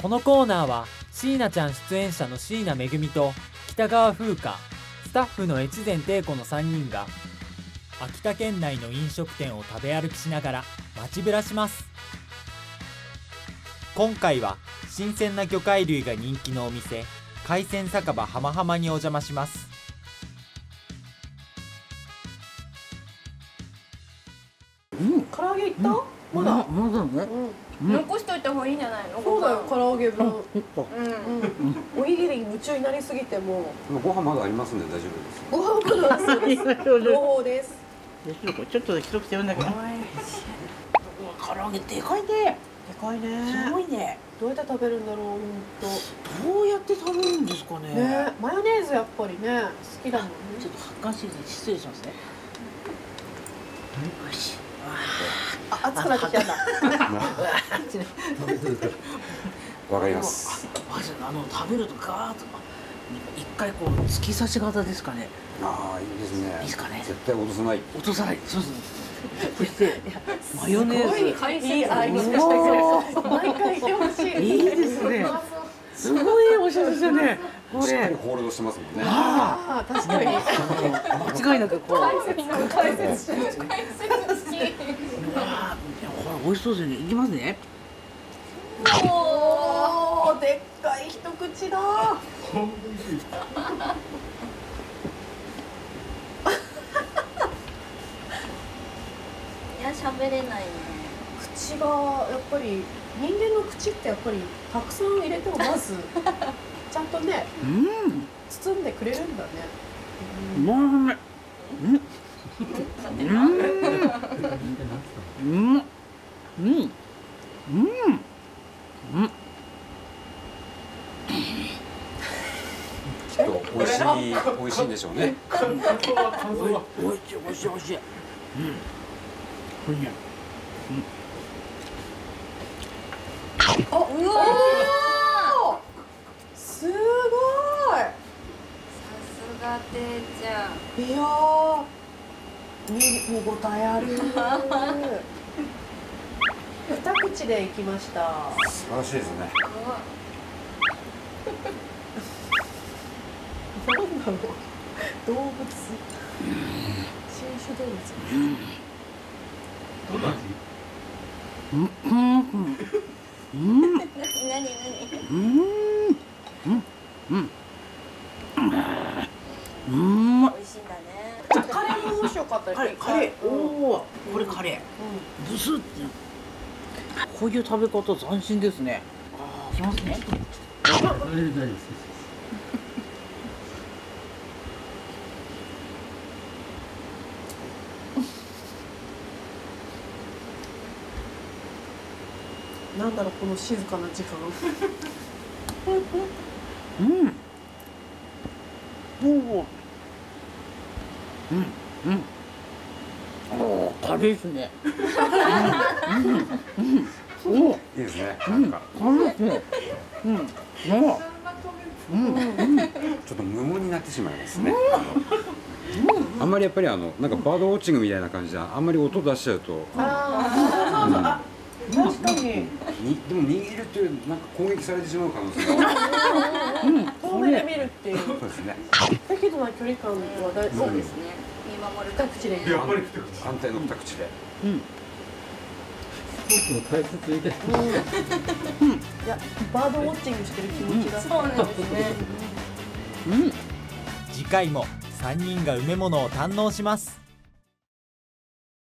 このコーナーは椎名ちゃん出演者の椎名恵と北川風花スタッフの越前帝子の3人が秋田県内の飲食店を食べ歩きしながら街ぶらします。今回は新鮮な魚介類が人気のお店海鮮酒場浜浜にお邪魔します。うん。唐揚げいった、まだ、まだね。うん、残しといた方がいいんじゃないの？そうだよ。唐揚げ分、うん。うん、おにぎりに夢中になりすぎてもご飯まだありますんで大丈夫です。うご飯まだそうです。両方です。ちょっと一口読んだけど。唐揚げでかいね。でかいね。すごいね。どうやって食べるんだろう本どうやって食べるんですかね。当ね。マヨネーズやっぱりね好きだもんね。ちょっと発汗して失礼しますね。よし。あ熱くなってきたんだ わかります。まずあの食べるとガーッと一回こう突き刺し型ですかね。ああいいですね。いいですかね絶対落とさない。落とさない。そうそう。そしてマヨネーズ。いいアイデア毎回言ってほしいいいですね。すごいおしゃれですよね。こしっかりれ。ホールドしてますもんね。ああ確かに間違いなくこう。解説してるうわーいやこれ美味しそうですよね。いきますね。おーでっかい一口だいや喋れないね口がやっぱり人間の口ってやっぱりたくさん入れてもまず ちゃんとねうん。包んでくれるんだねうまい。うん。うん。うん。うん。うん。うん。きっと美味しい美味しいん。でしょうね。おいしいおいしいおいしい。うん。これね。おうわすごいさすがていちゃん。いやー見応えある二口でいきました素晴らしいですね。なんだろう動物新種動物うん。うん。うん。何何うん。うん。うん。うん。美味しいんだねカレーももしよかったカレー、カレー、おお、これカレー。ブスって。こういう食べ方斬新ですね。ああ、きますね。なんだろうこの静かな時間うん。おお。うん、うん。おお、カレーですね。うん、うん、うん。いいですね。なん。かカレーですね。うん、うん、うん。ちょっと無音になってしまいますね。あん。まりやっぱりあのなん。かバードウォッチングみたいな感じであん。まり音出しちゃうと、あ確かににでも握るというなん。か攻撃されてしまう可能性がある。遠目で見るっていうそうですね。適度な距離感は大そうですね守る二口で。やっぱり反対の二口で。うん。いやバードウォッチングしてる気持ちが。そうなんですね。うん。次回も3人が梅物を堪能します